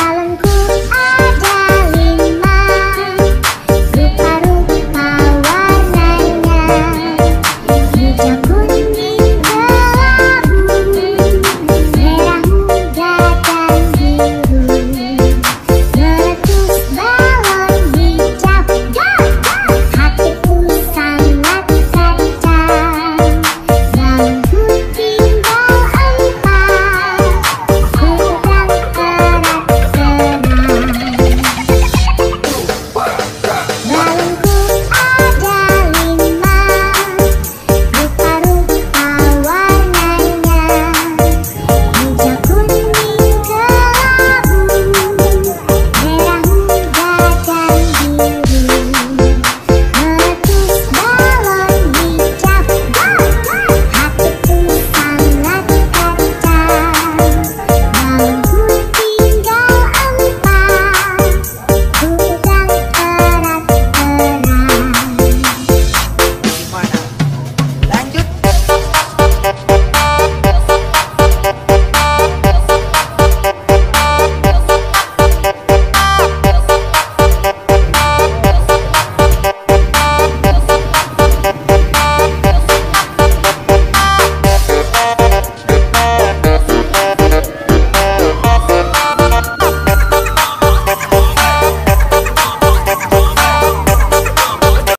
Alan